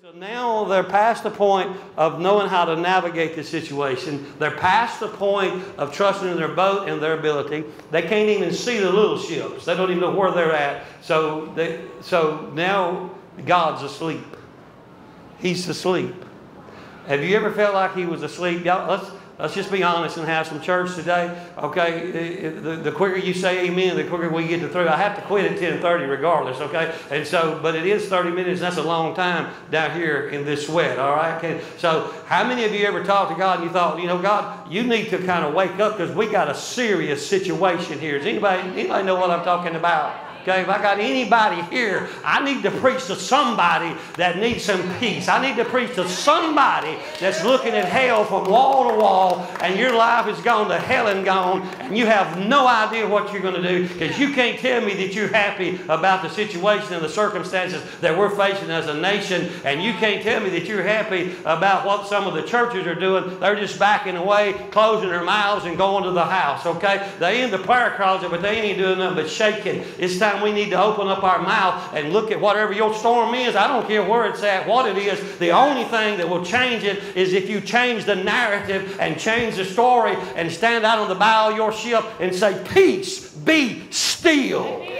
So now they're past the point of knowing how to navigate the situation. They're past the point of trusting in their boat and their ability. They can't even see the little ships. They don't even know where they're at. So they, so now God's asleep. He's asleep. Have you ever felt like he was asleep? Y'all, let's Let's just be honest and have some church today. Okay, uh, uh, the, the quicker you say amen, the quicker we get to through. I have to quit at 10:30 regardless. Okay, and so, but it is 30 minutes. That's a long time down here in this sweat. All right. Okay. So, how many of you ever talked to God and you thought, you know, God, you need to kind of wake up because we got a serious situation here. Does anybody anybody know what I'm talking about? Okay, if I got anybody here, I need to preach to somebody that needs some peace. I need to preach to somebody that's looking at hell from wall to wall, and your life is gone to hell and gone, and you have no idea what you're going to do because you can't tell me that you're happy about the situation and the circumstances that we're facing as a nation, and you can't tell me that you're happy about what some of the churches are doing. They're just backing away, closing their mouths, and going to the house. Okay, they in the prayer closet, but they ain't doing nothing but shaking. It's time we need to open up our mouth and look at whatever your storm is. I don't care where it's at, what it is. The only thing that will change it is if you change the narrative and change the story and stand out on the bow of your ship and say, Peace, be still.